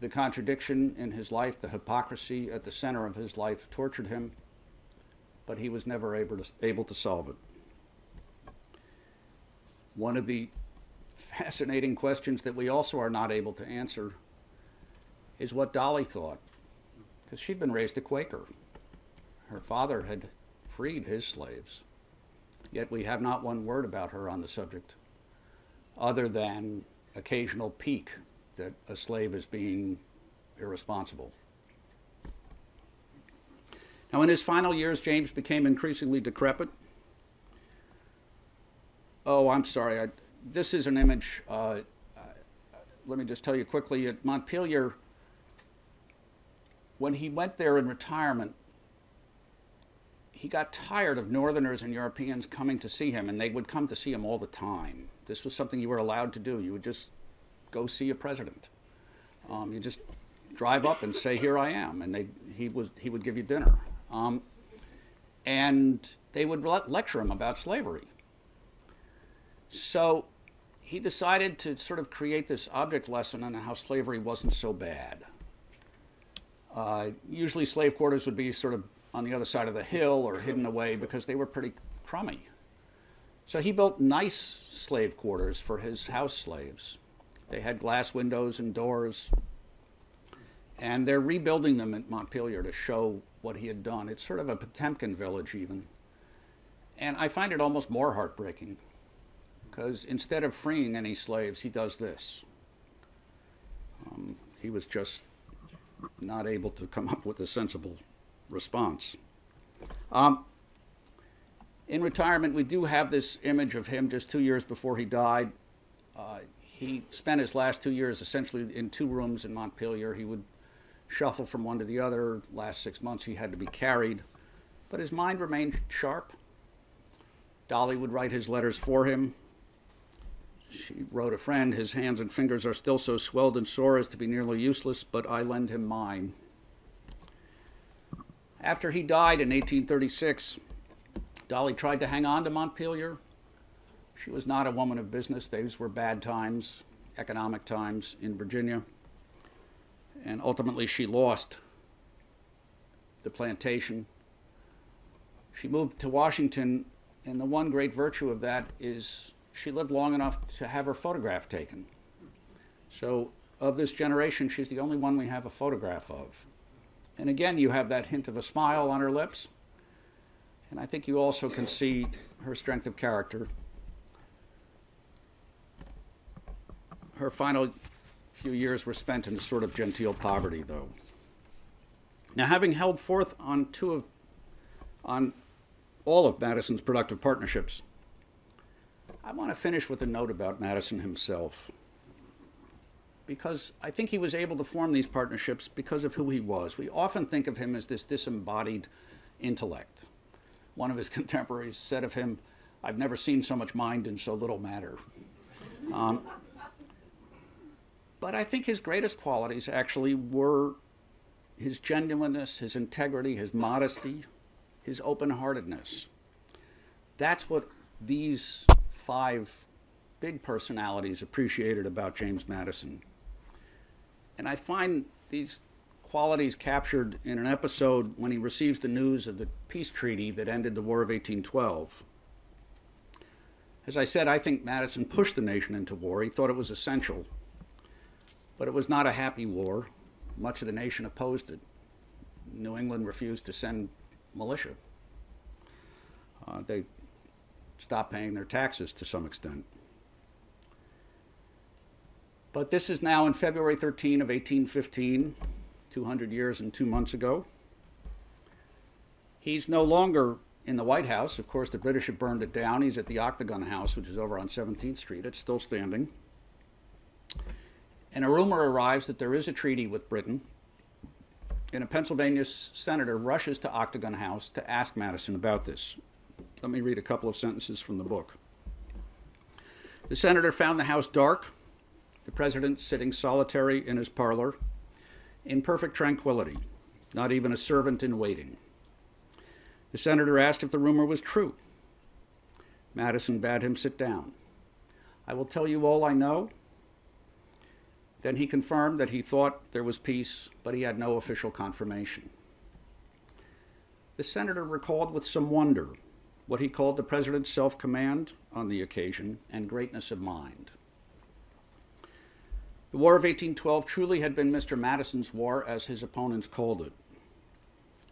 the contradiction in his life, the hypocrisy at the center of his life, tortured him, but he was never able to, able to solve it. One of the fascinating questions that we also are not able to answer is what Dolley thought, because she'd been raised a Quaker. Her father had freed his slaves, yet we have not one word about her on the subject, other than occasional pique that a slave is being irresponsible. Now, in his final years, James became increasingly decrepit. Oh, I'm sorry. I, this is an image. Uh, uh, let me just tell you quickly. At Montpelier, when he went there in retirement, he got tired of Northerners and Europeans coming to see him, and they would come to see him all the time. This was something you were allowed to do. You would just go see a president. Um, you just drive up and say, "Here I am," and they, he was he would give you dinner, um, and they would le- lecture him about slavery. So he decided to sort of create this object lesson on how slavery wasn't so bad. Uh, usually, slave quarters would be sort of on the other side of the hill or hidden away because they were pretty crummy. So he built nice slave quarters for his house slaves. They had glass windows and doors. And they're rebuilding them at Montpelier to show what he had done. It's sort of a Potemkin village, even. And I find it almost more heartbreaking because instead of freeing any slaves, he does this. Um, he was just not able to come up with a sensible response. Um, in retirement, we do have this image of him just two years before he died. Uh, he spent his last two years essentially in two rooms in Montpelier. He would shuffle from one to the other. Last six months, he had to be carried, but his mind remained sharp. Dolley would write his letters for him. She wrote a friend, his hands and fingers are still so swelled and sore as to be nearly useless, but I lend him mine. After he died in 1836, Dolley tried to hang on to Montpelier. She was not a woman of business. Those were bad times, economic times in Virginia. And ultimately, she lost the plantation. She moved to Washington, and the one great virtue of that is she lived long enough to have her photograph taken. So, of this generation, she's the only one we have a photograph of. And again, you have that hint of a smile on her lips. And I think you also can see her strength of character. Her final few years were spent in a sort of genteel poverty, though. Now, having held forth on two of, on all of Madison's productive partnerships, I want to finish with a note about Madison himself because I think he was able to form these partnerships because of who he was. We often think of him as this disembodied intellect. One of his contemporaries said of him, I've never seen so much mind in so little matter. Um, but I think his greatest qualities actually were his genuineness, his integrity, his modesty, his open heartedness. That's what these five big personalities appreciated about James Madison. And I find these qualities captured in an episode when he receives the news of the peace treaty that ended the War of 1812. As I said, I think Madison pushed the nation into war. He thought it was essential. But it was not a happy war. Much of the nation opposed it. New England refused to send militia. Uh, they stopped paying their taxes to some extent. But this is now in February 13 of 1815, 200 years and two months ago. He's no longer in the White House. Of course, the British have burned it down. He's at the Octagon House, which is over on 17th Street. It's still standing. And a rumor arrives that there is a treaty with Britain. And a Pennsylvania senator rushes to Octagon House to ask Madison about this. Let me read a couple of sentences from the book. The senator found the house dark, the president sitting solitary in his parlor, in perfect tranquility, not even a servant in waiting. The senator asked if the rumor was true. Madison bade him sit down. I will tell you all I know. Then he confirmed that he thought there was peace, but he had no official confirmation. The senator recalled with some wonder what he called the president's self command on the occasion and greatness of mind. The War of 1812 truly had been Mr. Madison's war, as his opponents called it.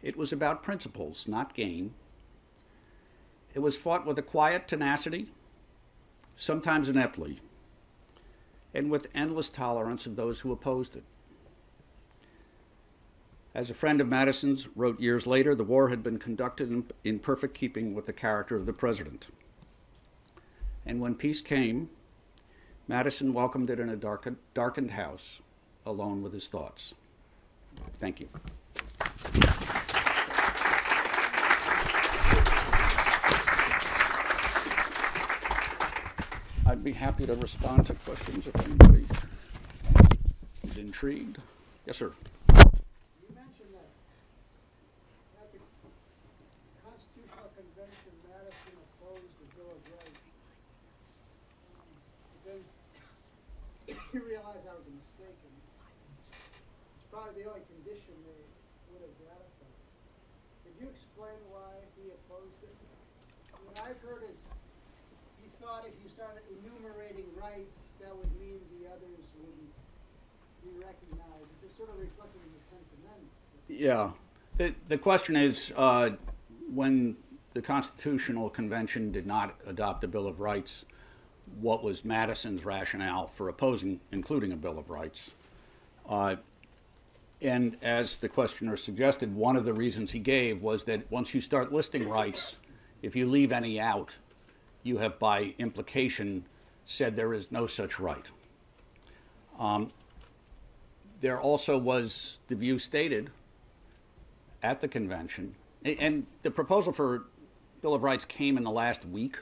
It was about principles, not gain. It was fought with a quiet tenacity, sometimes ineptly, and with endless tolerance of those who opposed it. As a friend of Madison's wrote years later, the war had been conducted in, in perfect keeping with the character of the president. And when peace came, Madison welcomed it in a darkened, darkened house, alone with his thoughts. Thank you. I'd be happy to respond to questions if anybody is intrigued. Yes, sir. You mentioned that at the Constitutional Convention, Madison opposed the Bill of Rights. Um, But then you realize that was a mistake, and it's probably the only condition they would have ratified. Could you explain why he opposed it? What I've heard is he thought if you started enumerating rights, that would mean the others wouldn't be recognized. It's sort of reflected in the Tenth Amendment. Yeah. The, the question is uh, when the Constitutional Convention did not adopt a Bill of Rights, what was Madison's rationale for opposing including a Bill of Rights? Uh, and as the questioner suggested, one of the reasons he gave was that once you start listing rights, if you leave any out, you have by implication said there is no such right. Um, there also was the view stated at the convention, and the proposal for Bill of Rights came in the last week,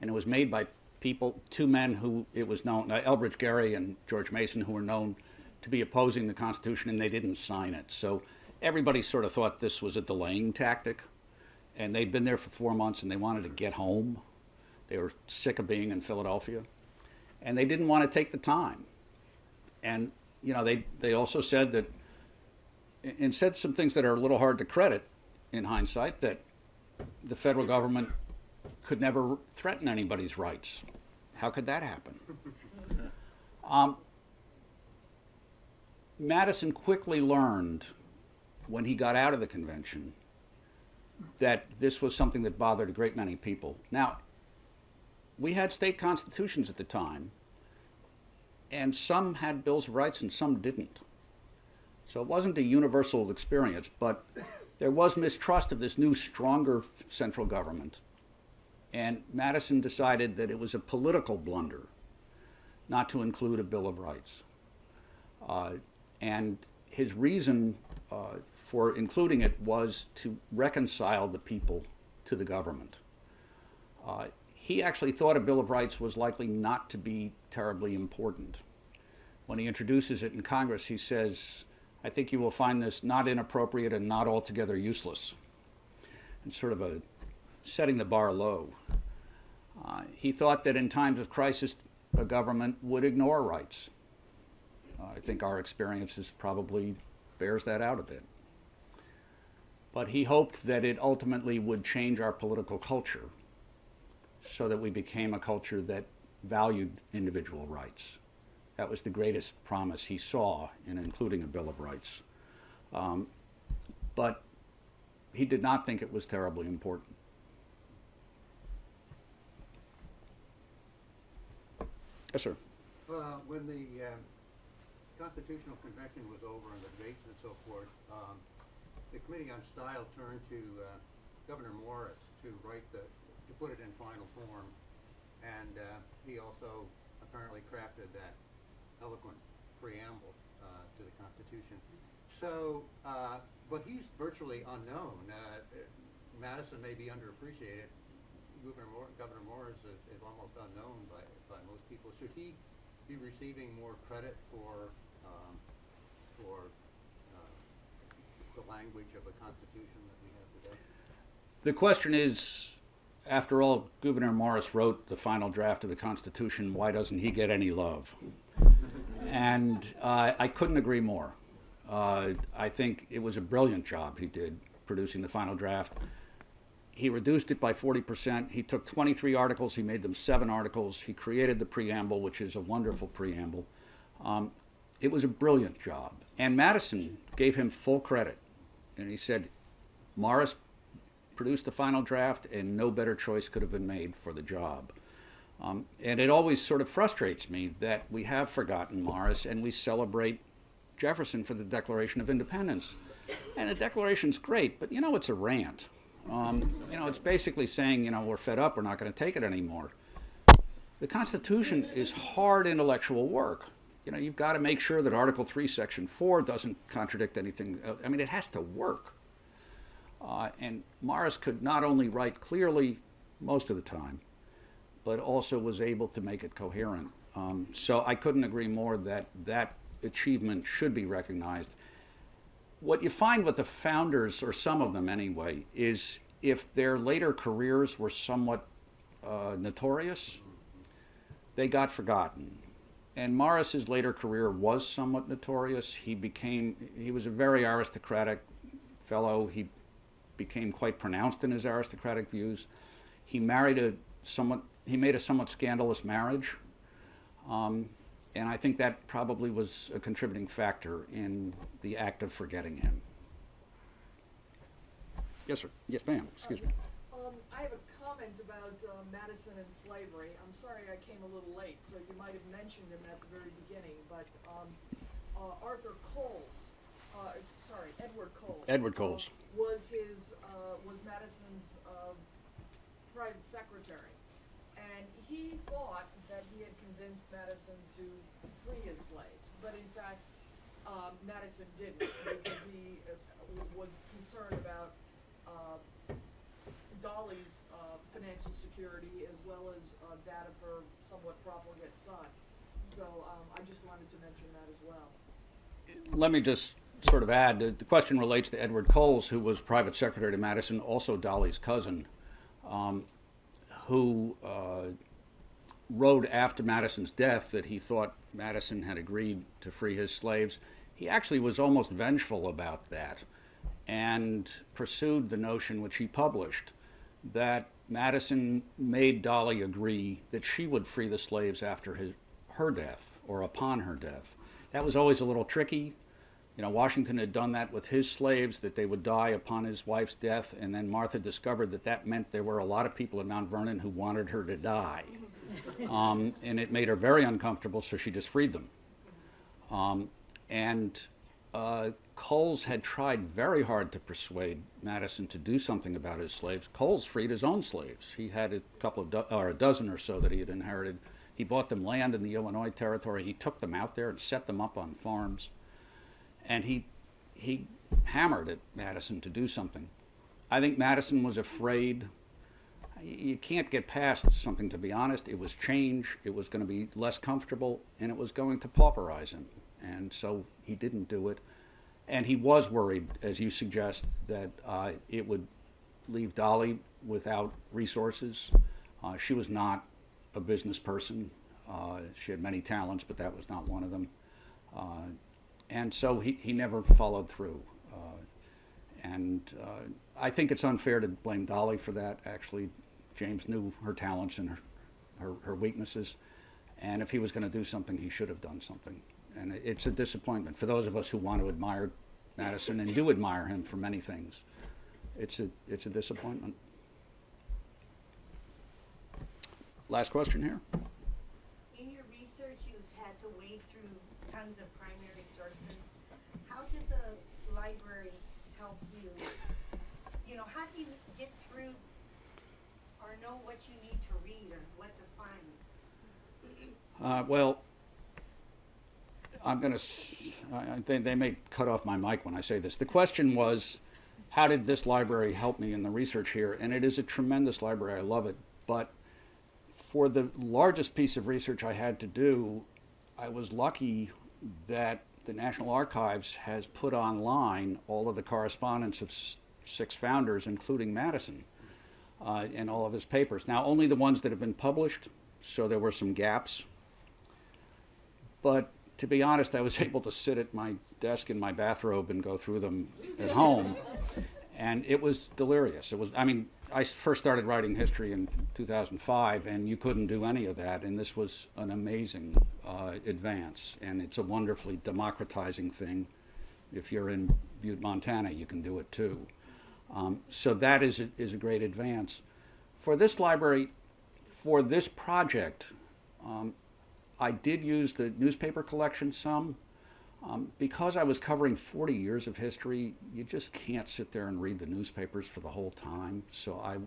and it was made by people, two men who it was known, uh, Elbridge Gerry and George Mason, who were known to be opposing the Constitution, and they didn't sign it. So everybody sort of thought this was a delaying tactic, and they'd been there for four months, and they wanted to get home. They were sick of being in Philadelphia, and they didn't want to take the time. And you know, they they also said that, and said some things that are a little hard to credit in hindsight, that the federal government could never threaten anybody's rights. How could that happen? Um, Madison quickly learned when he got out of the convention that this was something that bothered a great many people. Now, we had state constitutions at the time, and some had bills of rights and some didn't. So it wasn't a universal experience, but there was mistrust of this new, stronger central government. And Madison decided that it was a political blunder not to include a Bill of Rights. Uh, and his reason uh, for including it was to reconcile the people to the government. Uh, he actually thought a Bill of Rights was likely not to be terribly important. When he introduces it in Congress, he says, I think you will find this not inappropriate and not altogether useless. And sort of a setting the bar low. Uh, he thought that in times of crisis, a government would ignore rights. Uh, I think our experiences probably bears that out a bit. But he hoped that it ultimately would change our political culture so that we became a culture that valued individual rights. That was the greatest promise he saw in including a Bill of Rights. Um, but he did not think it was terribly important. Yes, sir. Uh, when the um, Constitutional Convention was over and the debates and so forth, um, the Committee on Style turned to uh, Gouverneur Morris to write the, to put it in final form. And uh, he also apparently crafted that eloquent preamble uh, to the Constitution. So, uh, but he's virtually unknown. Uh, Madison may be underappreciated. Governor, Mor- Gouverneur Morris is, is almost unknown by, by most people. Should he be receiving more credit for, um, for uh, the language of a constitution that we have today? The question is, after all, Gouverneur Morris wrote the final draft of the Constitution. Why doesn't he get any love? And uh, I couldn't agree more. Uh, I think it was a brilliant job he did producing the final draft. He reduced it by 40%. He took 23 articles, he made them seven articles. He created the preamble, which is a wonderful preamble. Um, it was a brilliant job. And Madison gave him full credit. And he said, Morris produced the final draft, and no better choice could have been made for the job. Um, and it always sort of frustrates me that we have forgotten Morris and we celebrate Jefferson for the Declaration of Independence. And the Declaration's great, but you know, it's a rant. Um, you know, it's basically saying, you know, we're fed up, we're not going to take it anymore. The Constitution is hard intellectual work. You know, you've got to make sure that Article 3, Section 4 doesn't contradict anything. uh, I mean, it has to work. Uh, and Morris could not only write clearly most of the time, but also was able to make it coherent. Um, so I couldn't agree more that that achievement should be recognized. What you find with the founders, or some of them anyway, is if their later careers were somewhat uh, notorious, they got forgotten. And Morris's later career was somewhat notorious. He became, he was a very aristocratic fellow. He became quite pronounced in his aristocratic views. He married a somewhat, he made a somewhat scandalous marriage. Um, and I think that probably was a contributing factor in the act of forgetting him. Yes, sir. Yes, ma'am. Excuse me. I have a comment about uh, Madison and slavery. I'm sorry I came a little late, so you might have mentioned him at the very beginning, but um, uh, Arthur Coles, uh, sorry, Edward Coles. Edward Coles. uh, was his uh, was Madison's uh, private secretary, and he thought that he had convinced Madison to free his slaves, but in fact, um, Madison didn't because he uh, was concerned about uh, Dolley's uh, financial security as well as uh, that of her somewhat profligate son. So um, I just wanted to mention that as well. Let me just sort of add that the question relates to Edward Coles, who was private secretary to Madison, also Dolley's cousin, um, who uh, wrote after Madison's death that he thought Madison had agreed to free his slaves. He actually was almost vengeful about that and pursued the notion, which he published, that Madison made Dolley agree that she would free the slaves after his, her death or upon her death. That was always a little tricky. You know, Washington had done that with his slaves, that they would die upon his wife's death, and then Martha discovered that that meant there were a lot of people in Mount Vernon who wanted her to die. Um, and it made her very uncomfortable, so she just freed them. Um, and uh, Coles had tried very hard to persuade Madison to do something about his slaves. Coles freed his own slaves. He had a couple of, do- or a dozen or so that he had inherited. He bought them land in the Illinois territory. He took them out there and set them up on farms. And he, he hammered at Madison to do something. I think Madison was afraid you can't get past something, to be honest. It was change, it was going to be less comfortable, and it was going to pauperize him. And so he didn't do it. And he was worried, as you suggest, that uh, it would leave Dolley without resources. Uh, she was not a business person. Uh, she had many talents, but that was not one of them. Uh, and so he, he never followed through. Uh, and uh, I think it's unfair to blame Dolley for that. Actually, James knew her talents and her, her, her weaknesses. And if he was going to do something, he should have done something. And it's a disappointment for those of us who want to admire Madison and do admire him for many things. It's a, it's a disappointment. Last question here. In your research, you've had to wade through tons of primary sources. How did the library help you? You know, how do you get through or know what you need to read or what to find? Uh, well, I'm going to, they, they may cut off my mic when I say this. The question was, how did this library help me in the research here? And it is a tremendous library. I love it. But for the largest piece of research I had to do, I was lucky that the National Archives has put online all of the correspondence of six founders, including Madison, uh, and all of his papers. Now, only the ones that have been published, so there were some gaps. But to be honest, I was able to sit at my desk in my bathrobe and go through them at home. And it was delirious. It was, I mean, I first started writing history in 2005, and you couldn't do any of that. And this was an amazing uh, advance. And it's a wonderfully democratizing thing. If you're in Butte, Montana, you can do it too. Um, so that is a, is a great advance. For this library, for this project, um, I did use the newspaper collection some. Um, because I was covering 40 years of history, you just can't sit there and read the newspapers for the whole time. So I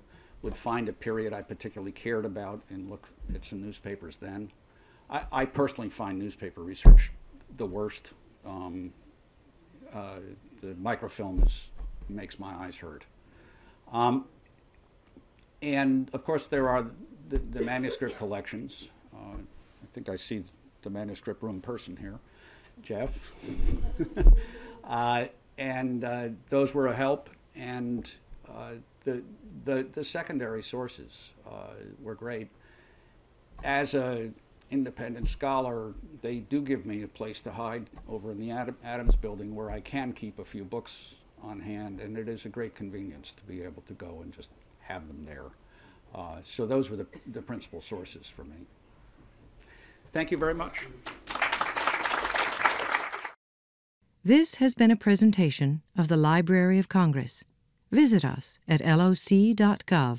would find a period I particularly cared about and look at some newspapers then. I, I personally find newspaper research the worst. Um, uh, the microfilm is, makes my eyes hurt. Um, and of course, there are the, the manuscript collections. Uh, think I see the manuscript room person here, Jeff. uh, and uh, those were a help. And uh, the, the, the secondary sources uh, were great. As an independent scholar, they do give me a place to hide over in the Adam, Adams building where I can keep a few books on hand, and it is a great convenience to be able to go and just have them there. Uh, so those were the, the principal sources for me. Thank you very much. This has been a presentation of the Library of Congress. Visit us at loc.gov.